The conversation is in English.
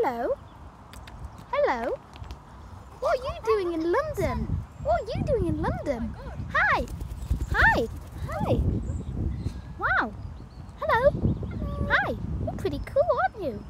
Hello? Hello? What are you doing in London? What are you doing in London? Hi! Hi! Hi! Wow! Hello! Hi! You're pretty cool, aren't you?